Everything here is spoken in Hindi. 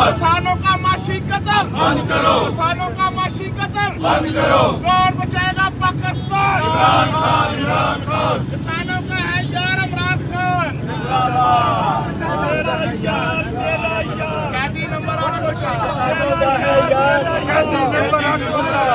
किसानों का माशी कतल। बंद करो। किसानों का माशी कतल। बंद करो। कौन बचाएगा पाकिस्तान। इमरान खान इमरान खान। किसानों का है यार इमरान खान। कैदी नंबर आठ सौ चार कैदी नंबर आठ सौ चार